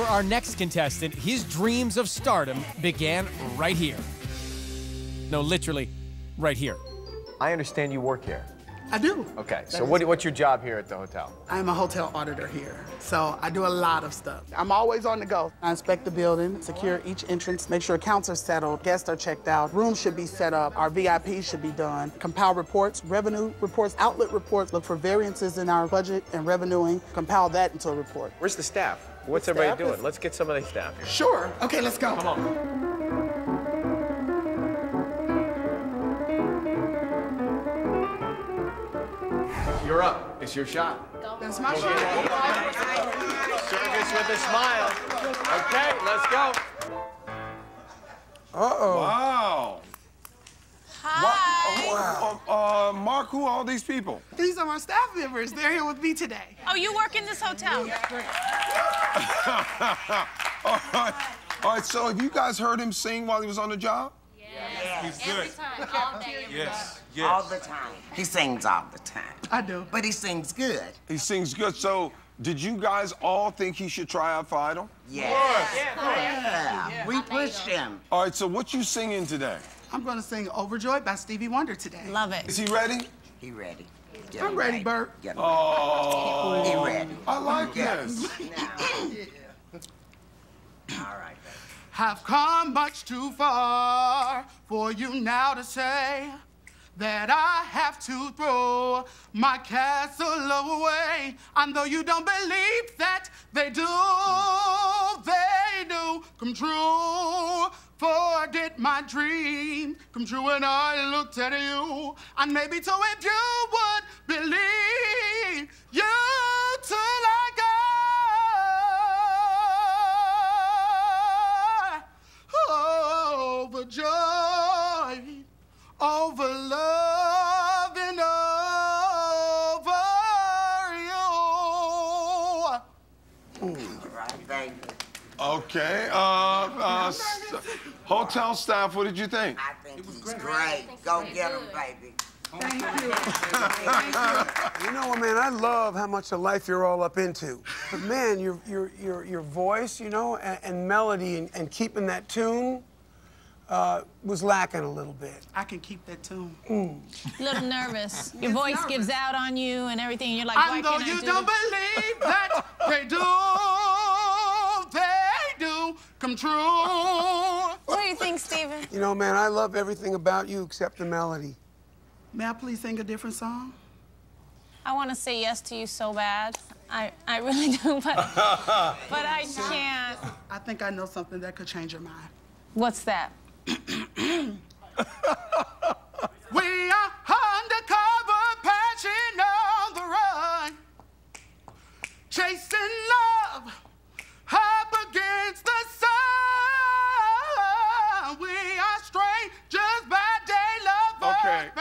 For our next contestant, his dreams of stardom began right here. No, literally, right here. I understand you work here. I do. Okay, That so what, what's your job here at the hotel? I'm a hotel auditor here, so I do a lot of stuff. I'm always on the go. I inspect the building, secure each entrance, make sure accounts are settled, guests are checked out, rooms should be set up, our VIPs should be done, compile reports, revenue reports, outlet reports, look for variances in our budget and revenuing, compile that into a report. Where's the staff? What's The everybody doing? is- Let's get some of the staff here. Sure. Okay, let's go. Come on. You're up. It's your shot. That's my shot. Service with a smile. Okay, let's go. Wow. Hi. Wow. Uh, uh, Mark, who are all these people? These are my staff members. They're here with me today. Oh, you work in this hotel? all right. All right, so have you guys heard him sing while he was on the job? He's good. All day. Yes. All the time. He sings all the time. I do. But he sings good. He sings good. So, did you guys all think he should try out for Idol? Yes. Yeah. We pushed him. All right, so what you singing today? I'm going to sing Overjoyed by Stevie Wonder today. Love it. Is he ready? He ready. Get I'm ready, right. Bert. Get him Oh. He ready. I like Yes. this. All right. I've come much too far for you now to say that I have to throw my castle away. And though you don't believe that they do, they do come true. Forget my dream come true when I looked at you. And maybe too if you would believe you till I. Overjoyed, over love and over you. All right, thank you. Okay. Uh, uh, s- hotel staff, what did you think? I think it he's great. Go get him, baby. Thank you Thank you. you know what, man? I love how much of life you're all up into. But man, your your your your voice, you know, and, and melody and, and keeping that tune uh, was lacking a little bit. I can keep that tune. A little nervous. Your It's voice nervous. gives out on you and everything. You're like, why And though can't I you do don't this? believe that they do come true. What do you think, Steven? You know, man, I love everything about you except the melody. May I please sing a different song? I want to say yes to you so bad. I, I really do, but, but I can't. I think I know something that could change your mind. What's that?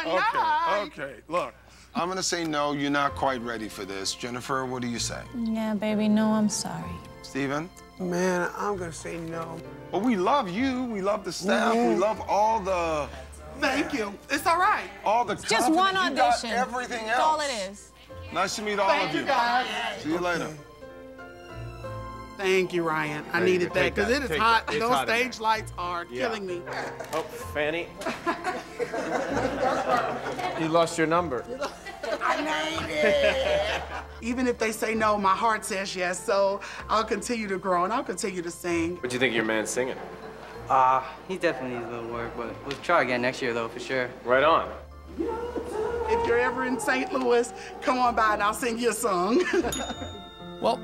Okay, by okay, Look, I'm gonna say no, you're not quite ready for this. Jennifer, what do you say? Yeah, baby, no, I'm sorry. Steven? Man, I'm gonna say no. Well, we love you. We love the staff. We mm-hmm. love all the Thank you. It's all right. all the Just confidence. one You got audition. everything else. That's all it is. Nice to meet all Thank of you, you. guys. See you later. Thank you, Ryan. I There needed that because it is Take hot. that. Those hot stage lights are Yeah. killing me. Oh, Fanny. you lost your number. I made it. Even if they say no, my heart says yes. So I'll continue to grow and I'll continue to sing. What do you think of your man singing? Uh, he definitely needs a little work, but we'll try again next year, though, for sure. Right on. If you're ever in St. Louis, come on by and I'll sing you a song. Well,